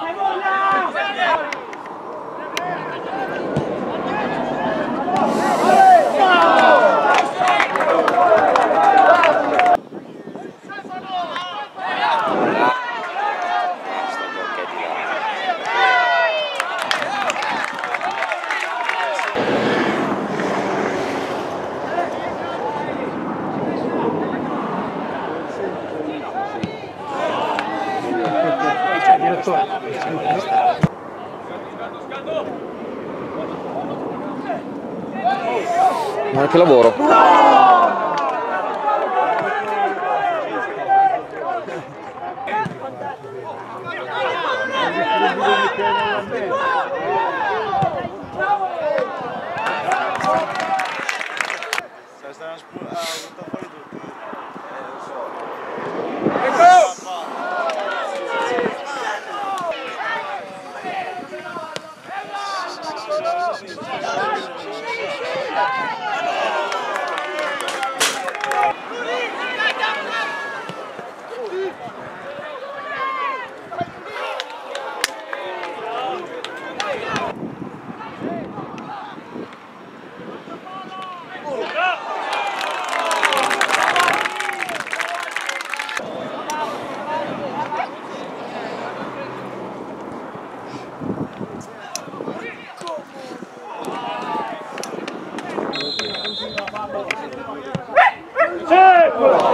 ¡Vamos! Ma che lavoro? Stai stando a spu- a buttare fuori tutti. Come on. Szybko!